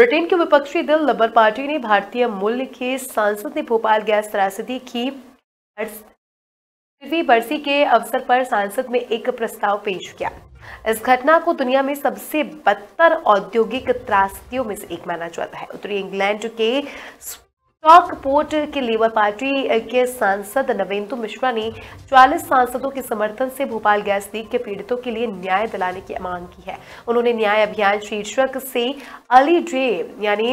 Britain के विपक्षी दल लेबर पार्टी ने भारतीय मूल्य के सांसद ने भोपाल गैस त्रासदी की बरसी के अवसर पर सांसद में एक प्रस्ताव पेश किया। इस घटना को दुनिया में सबसे बदतर औद्योगिक त्रासदियों में से एक माना जाता है। उत्तरी इंग्लैंड के स्टॉकपोर्ट के लेबर पार्टी के सांसद नवेंदु मिश्रा ने 40 सांसदों के समर्थन से भोपाल गैस लीक के पीड़ितों के लिए न्याय दिलाने की मांग की है। उन्होंने न्याय अभियान शीर्षक से अली जे यानी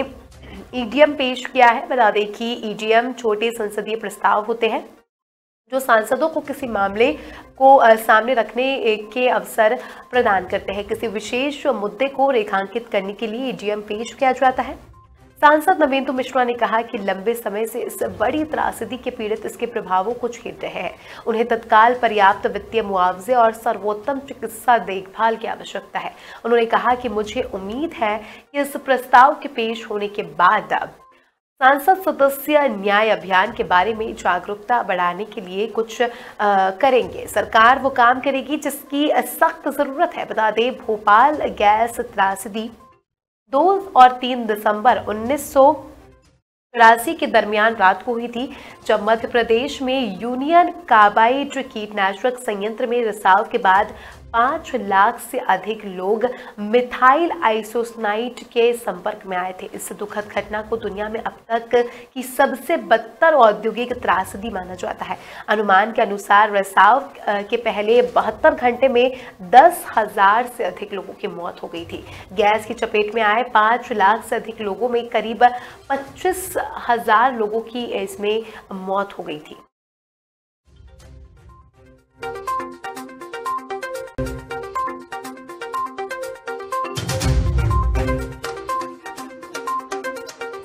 ईडीएम पेश किया है। बता दें कि ईडीएम छोटे संसदीय प्रस्ताव होते हैं, जो सांसदों को किसी मामले को सामने रखने के अवसर प्रदान करते हैं। किसी विशेष मुद्दे को रेखांकित करने के लिए ईडीएम पेश किया जाता है। सांसद नवेंदु मिश्रा ने कहा कि लंबे समय से इस बड़ी त्रासदी के पीड़ित इसके प्रभावों को झेल रहे हैं। उन्हें तत्काल पर्याप्त वित्तीय मुआवजे और सर्वोत्तम चिकित्सा देखभाल की आवश्यकता है। उन्होंने कहा कि मुझे उम्मीद है कि इस प्रस्ताव के पेश होने के बाद सांसद सदस्य न्याय अभियान के बारे में जागरूकता बढ़ाने के लिए कुछ आ, करेंगे। सरकार वो काम करेगी जिसकी सख्त ज़रूरत है। बता दें भोपाल गैस त्रासदी दो और तीन दिसंबर उन्नीस सौ तिरासी के दरमियान रात को हुई थी, जब मध्य प्रदेश में यूनियन कार्बाइड कीटनाशक संयंत्र में रिसाव के बाद पाँच लाख से अधिक लोग मिथाइल आइसोसनाइट के संपर्क में आए थे। इस दुखद घटना को दुनिया में अब तक की सबसे बदतर औद्योगिक त्रासदी माना जाता है। अनुमान के अनुसार रिसाव के पहले बहत्तर घंटे में दस हज़ार से अधिक लोगों की मौत हो गई थी। गैस की चपेट में आए पाँच लाख से अधिक लोगों में करीब पच्चीस हज़ार लोगों की इसमें मौत हो गई थी।